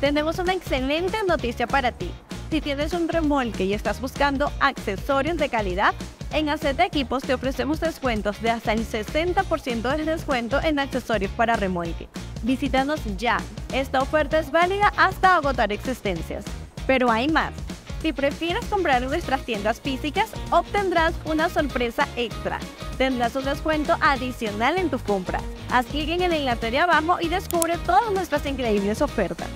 tenemos una excelente noticia para ti. Si tienes un remolque y estás buscando accesorios de calidad, en AZ Equipos te ofrecemos descuentos de hasta el 60% de descuento en accesorios para remolque. Visítanos ya. Esta oferta es válida hasta agotar existencias. Pero hay más. Si prefieres comprar en nuestras tiendas físicas, obtendrás una sorpresa extra. Tendrás un descuento adicional en tu compra. Haz clic en el enlace de abajo y descubre todas nuestras increíbles ofertas.